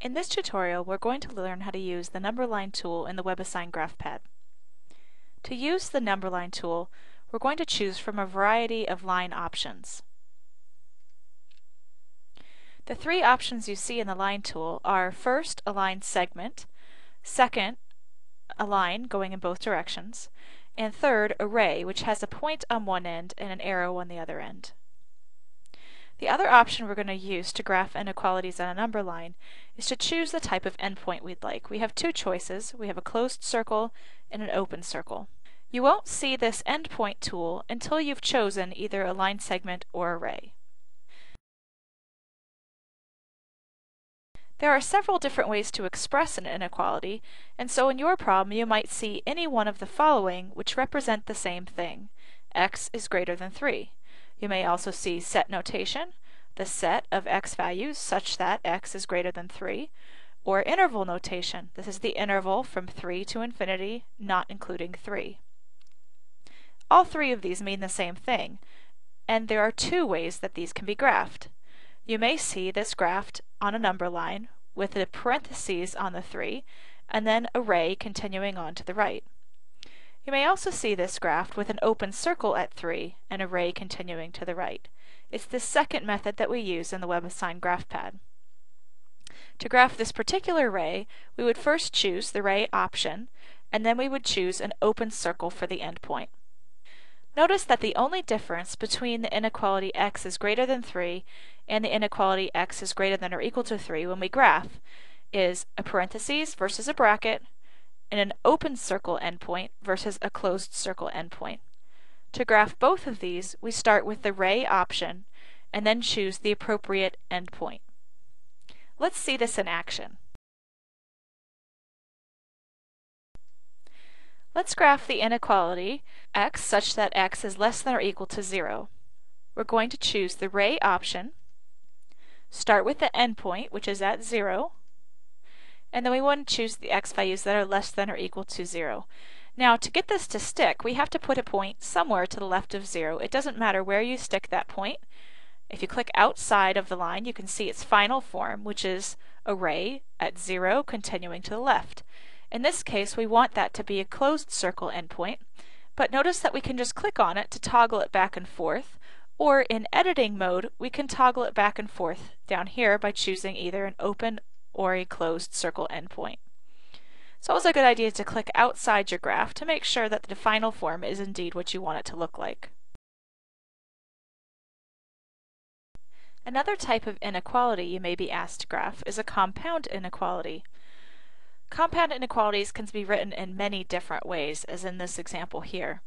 In this tutorial, we're going to learn how to use the number line tool in the WebAssign GraphPad. To use the number line tool, we're going to choose from a variety of line options. The three options you see in the line tool are first, align segment, second, a line going in both directions, and third, array, which has a point on one end and an arrow on the other end. The other option we're going to use to graph inequalities on a number line is to choose the type of endpoint we'd like. We have two choices. We have a closed circle and an open circle. You won't see this endpoint tool until you've chosen either a line segment or array. There are several different ways to express an inequality, and so in your problem you might see any one of the following which represent the same thing. x is greater than 3. You may also see set notation, the set of x values such that x is greater than 3, or interval notation. This is the interval from 3 to infinity, not including 3. All three of these mean the same thing, and there are two ways that these can be graphed. You may see this graphed on a number line with the parentheses on the 3, and then array continuing on to the right. You may also see this graph with an open circle at 3, an array continuing to the right. It's the second method that we use in the WebAssign GraphPad. To graph this particular array, we would first choose the ray option, and then we would choose an open circle for the endpoint. Notice that the only difference between the inequality x is greater than 3 and the inequality x is greater than or equal to 3 when we graph is a parentheses versus a bracket in an open circle endpoint versus a closed circle endpoint. To graph both of these, we start with the ray option and then choose the appropriate endpoint. Let's see this in action. Let's graph the inequality x such that x is less than or equal to 0. We're going to choose the ray option, start with the endpoint, which is at 0, and then we want to choose the x values that are less than or equal to 0. Now to get this to stick, we have to put a point somewhere to the left of 0. It doesn't matter where you stick that point. If you click outside of the line, you can see its final form, which is array at 0 continuing to the left. In this case, we want that to be a closed circle endpoint, but notice that we can just click on it to toggle it back and forth, or in editing mode, we can toggle it back and forth down here by choosing either an open or a closed circle endpoint. It's always a good idea to click outside your graph to make sure that the final form is indeed what you want it to look like. Another type of inequality you may be asked to graph is a compound inequality. Compound inequalities can be written in many different ways, as in this example here.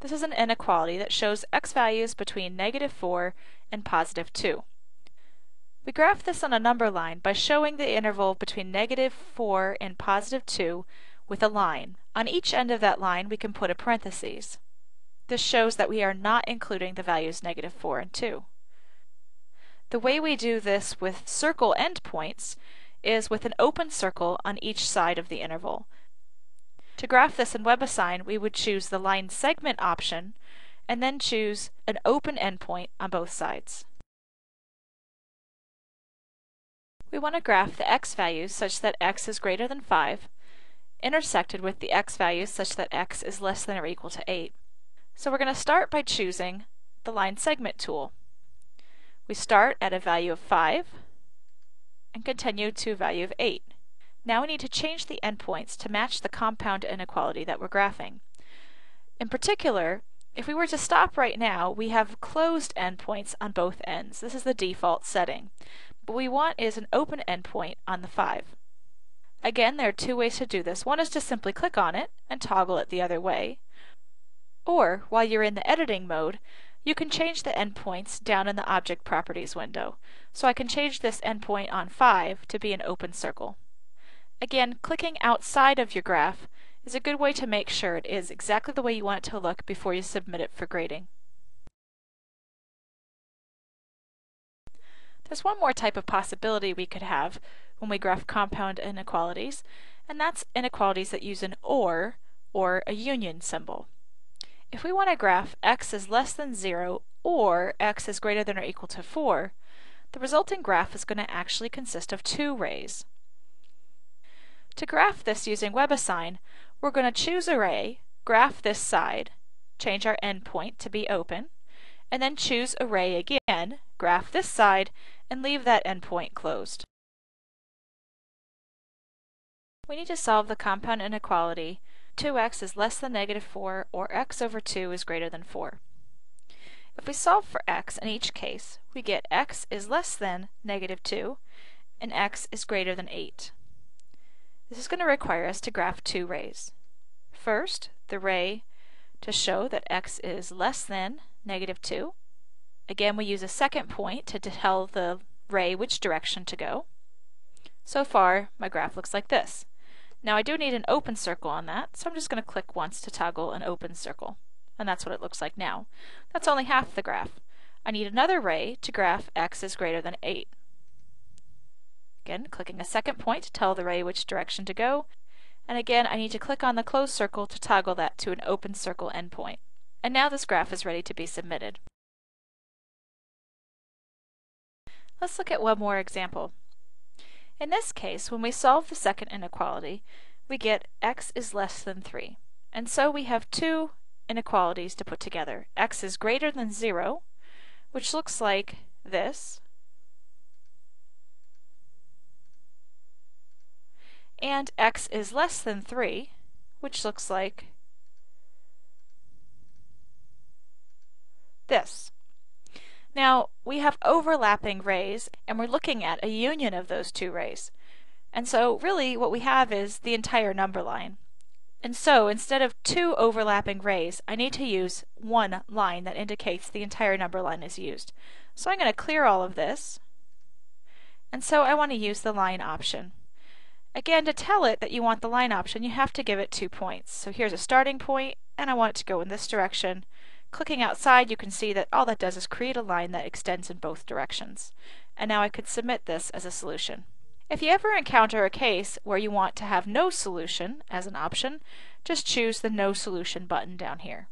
This is an inequality that shows x values between negative 4 and positive 2. We graph this on a number line by showing the interval between negative 4 and positive 2 with a line. On each end of that line we can put a parenthesis. This shows that we are not including the values negative 4 and 2. The way we do this with circle endpoints is with an open circle on each side of the interval. To graph this in WebAssign, we would choose the line segment option and then choose an open endpoint on both sides. We want to graph the x values such that x is greater than 5, intersected with the x values such that x is less than or equal to 8. So we're going to start by choosing the line segment tool. We start at a value of 5 and continue to a value of 8. Now we need to change the endpoints to match the compound inequality that we're graphing. In particular, if we were to stop right now, we have closed endpoints on both ends. This is the default setting. What we want is an open endpoint on the 5. Again, there are two ways to do this. One is to simply click on it and toggle it the other way. Or, while you're in the editing mode, you can change the endpoints down in the Object Properties window. So I can change this endpoint on 5 to be an open circle. Again, clicking outside of your graph is a good way to make sure it is exactly the way you want it to look before you submit it for grading. There's one more type of possibility we could have when we graph compound inequalities, and that's inequalities that use an OR, or a union symbol. If we want to graph x is less than 0 or x is greater than or equal to 4, the resulting graph is going to actually consist of two rays. To graph this using WebAssign, we're going to choose Array, graph this side, change our endpoint to be open, and then choose Array again, graph this side, and leave that endpoint closed. We need to solve the compound inequality 2x is less than negative 4 or x over 2 is greater than 4. If we solve for x in each case, we get x is less than negative 2 and x is greater than 8. This is going to require us to graph two rays. First, the ray to show that x is less than negative 2. Again, we use a second point to tell the ray which direction to go. So far, my graph looks like this. Now I do need an open circle on that, so I'm just going to click once to toggle an open circle. And that's what it looks like now. That's only half the graph. I need another ray to graph x is greater than 8. Again, clicking a second point to tell the ray which direction to go. And again, I need to click on the closed circle to toggle that to an open circle endpoint. And now this graph is ready to be submitted. Let's look at one more example. In this case, when we solve the second inequality, we get x is less than 3. And so we have two inequalities to put together. x is greater than 0, which looks like this, and x is less than 3, which looks like this. Now, we have overlapping rays, and we're looking at a union of those two rays. And so, really, what we have is the entire number line. And so, instead of two overlapping rays, I need to use one line that indicates the entire number line is used. So I'm going to clear all of this. And so I want to use the line option. Again, to tell it that you want the line option, you have to give it two points. So here's a starting point, and I want it to go in this direction, Clicking outside, you can see that all that does is create a line that extends in both directions. And now I could submit this as a solution. If you ever encounter a case where you want to have no solution as an option, just choose the No Solution button down here.